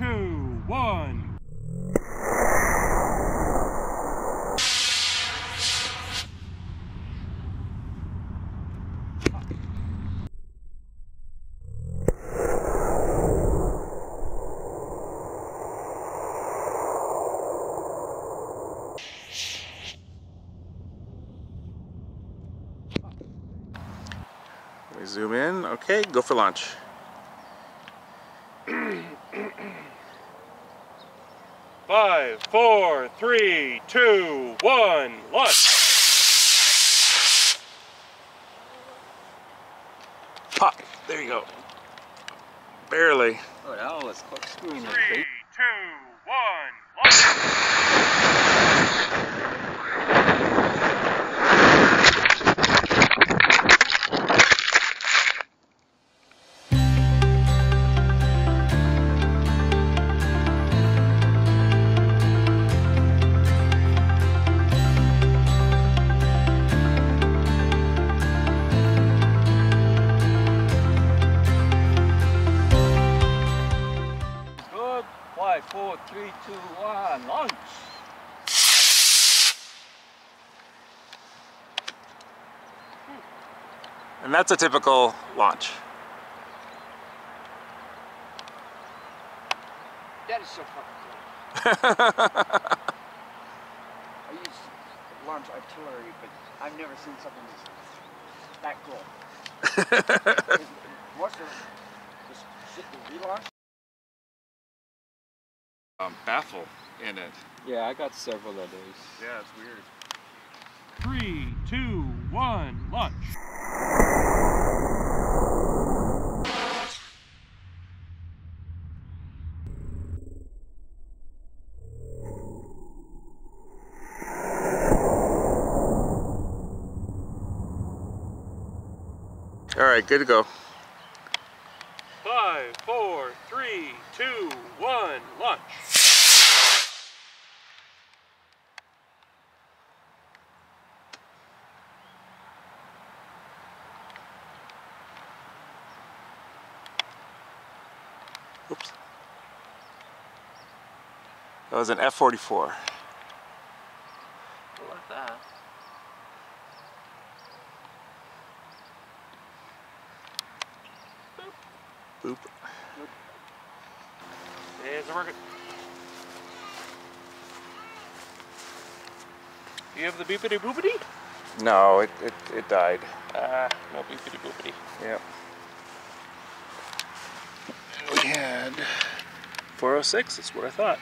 two, one. We zoom in. Okay, go for launch. Five, four, three, two, one, launch. Pop. There you go. Barely. Oh, that was corkscrewing the Three, bait. two, one, that's a typical launch. That is so fucking cool. I use launch artillery, but I've never seen something that's that cool. What's the, this shit that we launched? um, baffle in it. Yeah, I got several of those. Yeah, it's weird. Three, two, one, launch. All right, good to go. Five, four, three, two, one, launch. Oops. That was an F-44. Boop. Is it working? Do you have the beepity boopity? No, it, it, it died. Ah, no beepity boopity. Yep. We had 406, that's what I thought.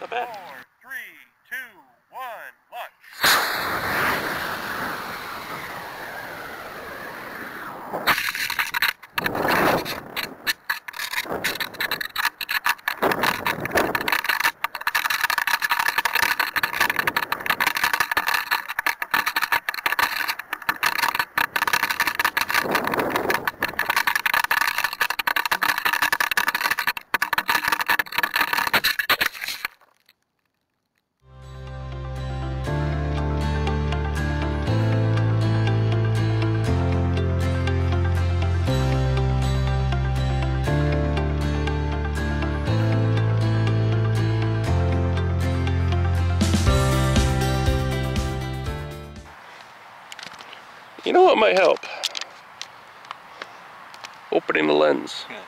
Not bad. You know what might help? Opening the lens. Yeah.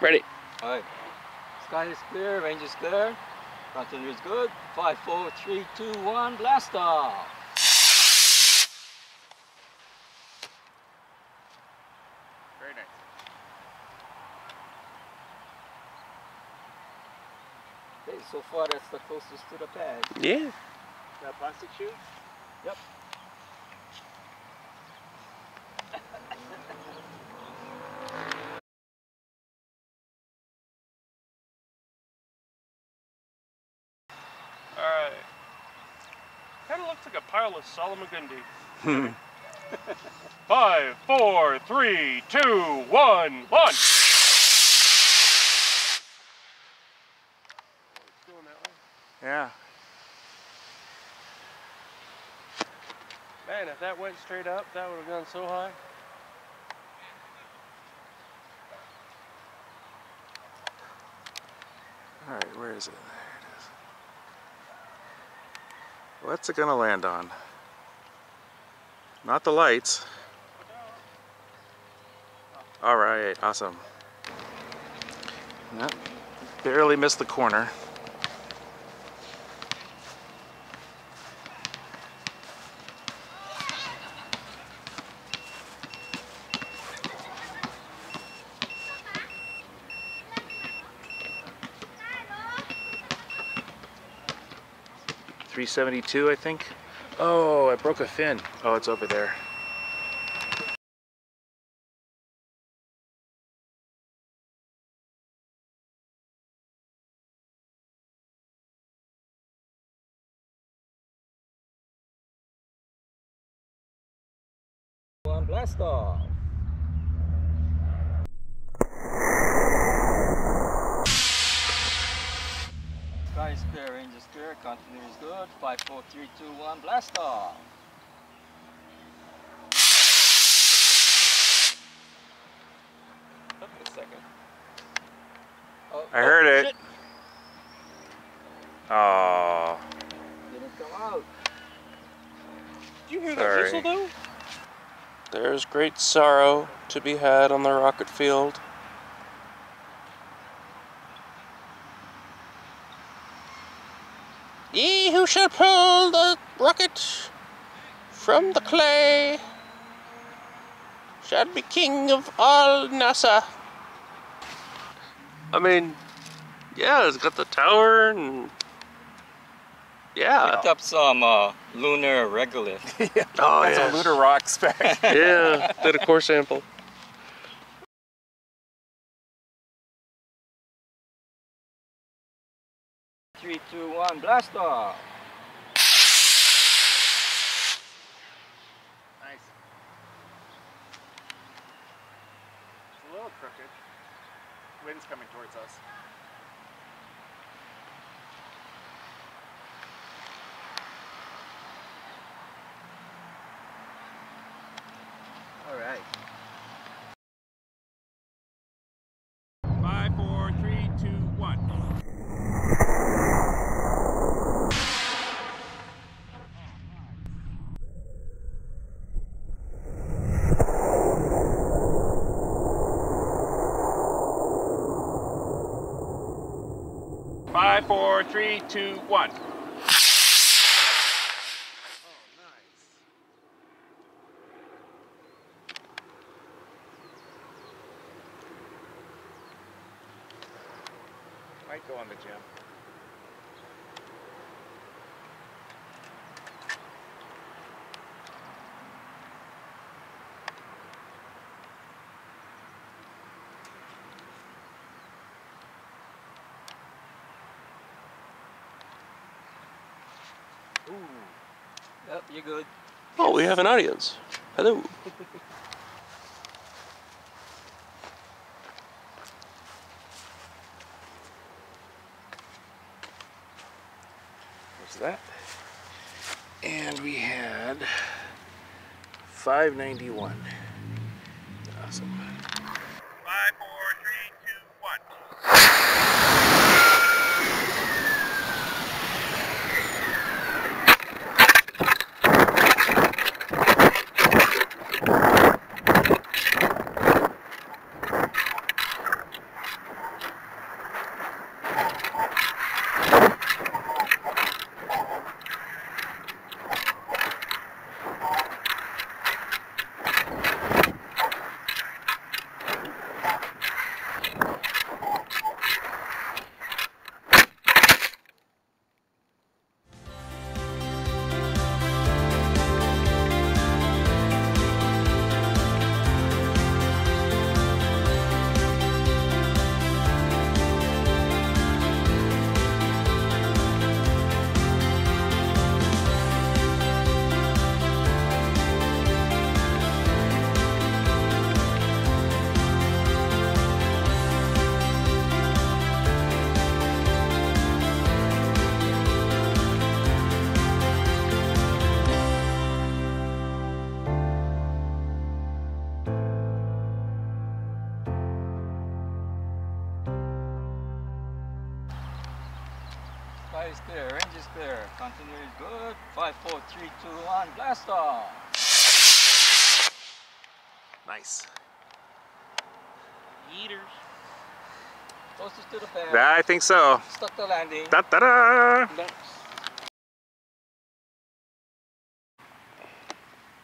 Ready? Alright. Sky is clear, range is clear. Front end is good. Five, four, three, two, one, blast off. Very nice. Okay, so far that's the closest to the pad. Yeah. That plastic shoe? Yep. Alright. Kinda looks like a pile of Salamagundi. Five, four, three, two, one, launch! It's going that way. Yeah. Man, if that went straight up, that would have gone so high. Alright, where is it? There it is. What's it gonna land on? Not the lights. Alright, awesome. Yep, barely missed the corner. Three seventy-two, I think. Oh, I broke a fin. Oh, it's over there. One blast off. Sky is clear, range is clear, continuity is good. Five, four, three, two, one, blast off. Wait a second. Oh, I heard oh, it. shit. Oh, Didn't come out. Did you hear Sorry. that whistle though? There's great sorrow to be had on the rocket field. Ye who shall pull the rocket from the clay shall be king of all NASA. I mean, yeah, it's got the tower and yeah, Picked up some uh, lunar regolith. oh that's yeah, a lunar rock spec. yeah, did a core sample. Three, two, one, blast off. Nice. It's a little crooked. Wind's coming towards us. All right. Five, four, three, two, one. Five, four, three, two, one. Might go on the gym. Yep, you're good. Oh, we have an audience. Hello. What's that? And we had 591. Awesome. Five, four, three, two, one. Clear. Continue is good. Five, four, three, two, one, blast off. Nice. Eaters. Closest to the pad. Yeah, I think so. Stuck the landing. Da da da.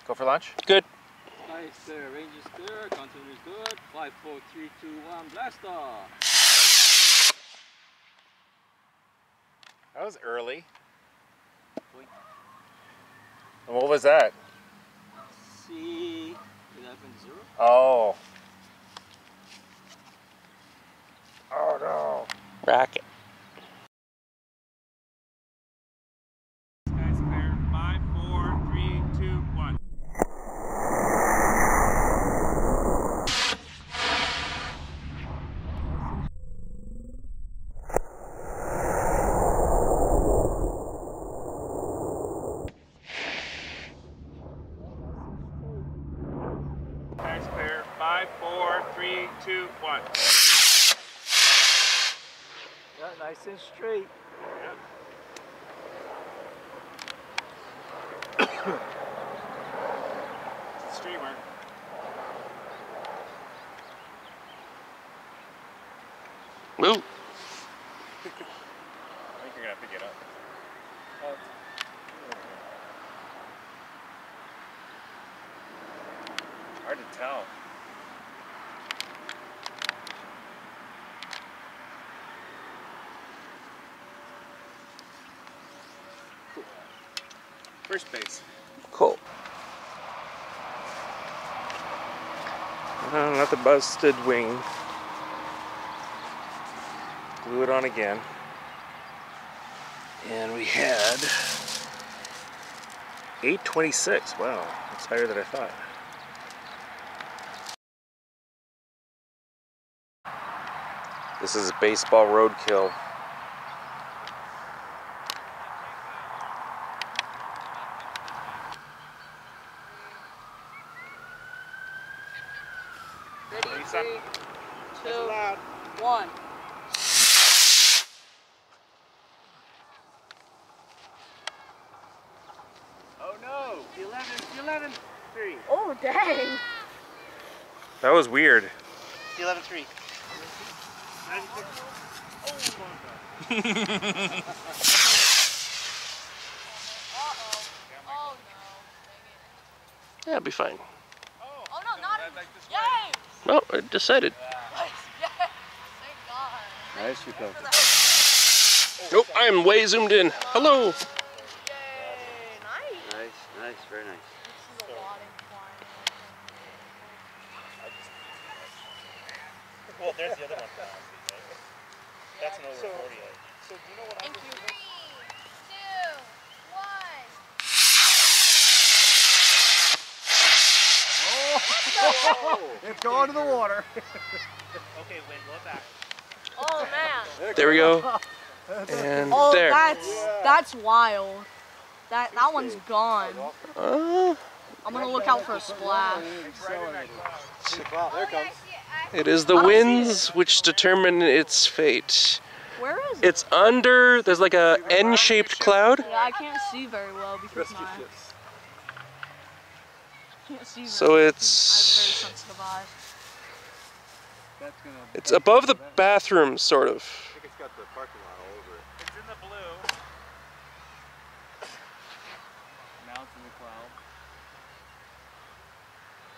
Go for launch. Good. Guys there. range is clear. Continue is good. Five, four, three, two, one, blast off. That was early. And what was that? C eleven zero. Oh. Oh no. Rocket. Guys clear. Five, four, three, two, one. Guys clear. Five, four, three, two, one. Yeah, nice and straight. Streamer. Woo. I think you're gonna have to get up. Hard to tell. First base. Cool. Uh, not the busted wing. Glue it on again. And we had 826. Wow, that's higher than I thought. This is a baseball roadkill. Ready? Ready, set. Three, two, one. Oh no! The 11, the 11, 3. Oh, dang. That was weird. 11 3. Oh, Yeah, it'll be fine. no. Oh, no, not. Yay! No, I decided. Yes, yes. Thank God. Nice. Nope, I am way zoomed in. Hello. Yay. Nice. Nice, nice, very nice. This is a lot of fun. Well, there's the other one. That's an over 48. In three, two, one. Oh, it's going to the water. Okay, wind, blow it back. Oh, man. There we go. And Oh, there. that's that's wild. That that one's gone. Uh, I'm gonna look out for a splash. It is the I don't see winds which determine its fate. Where is it? It's under, there's like a N-shaped cloud. Yeah, I can't see very well because my can't see. Very So it's- I have a very sensitive eye. That's gonna. It's above the bathroom, sort of. I think it's got the parking lot all over it. It's in the blue. Mounts in the cloud.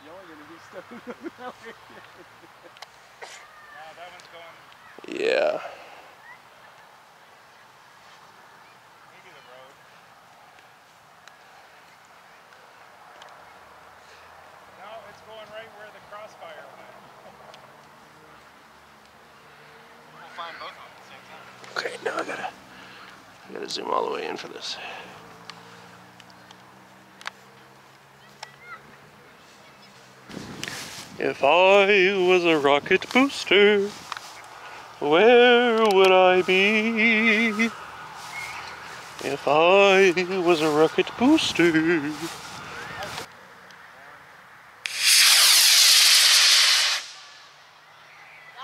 Y'all are gonna be stuck in the mountain. Now that one's going Yeah. maybe the road. No, it's going right where the crossfire went. We'll find both of them at the same time. Okay, now I gotta, I gotta zoom all the way in for this. If I was a rocket booster, where would I be? If I was a rocket booster. That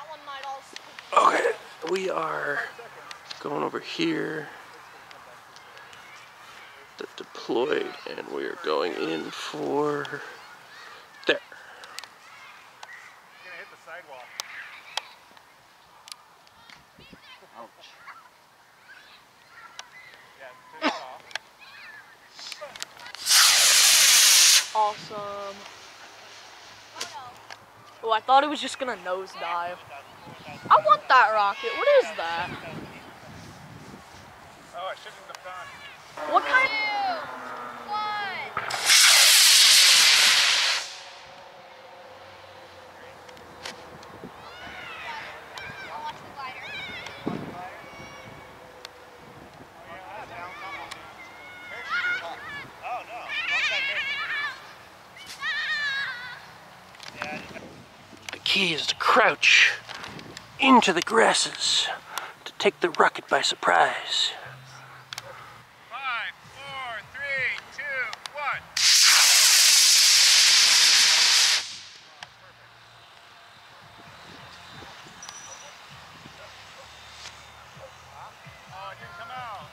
one might also. Okay, we are going here. deployed and we are going in for there. the. Awesome. Oh, I thought it was just gonna nosedive. I want that rocket. What is that? Oh, I shouldn't have gone. What kind? Oh no. The key is to crouch into the grasses to take the rocket by surprise. Five, four, three, two, one. Oh, it didn't come out.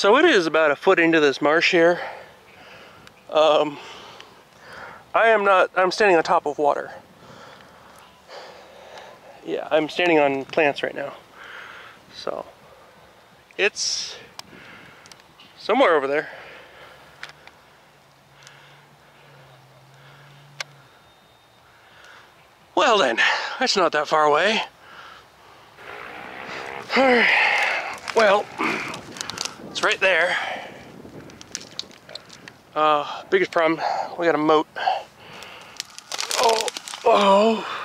So it is about a foot into this marsh here. Um, I am not, I'm standing on top of water. Yeah, I'm standing on plants right now. So, it's somewhere over there. Well then, that's not that far away. Alright, well, it's right there. Uh, biggest problem, we got a moat. Oh, oh.